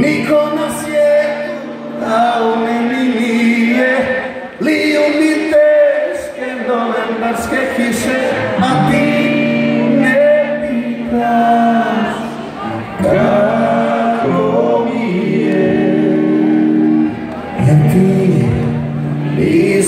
Νίκονας Αουμενινίε, Λιουνίτες και δόμενας και χύσε αντίν επιτάς κακομίε. Γιατί η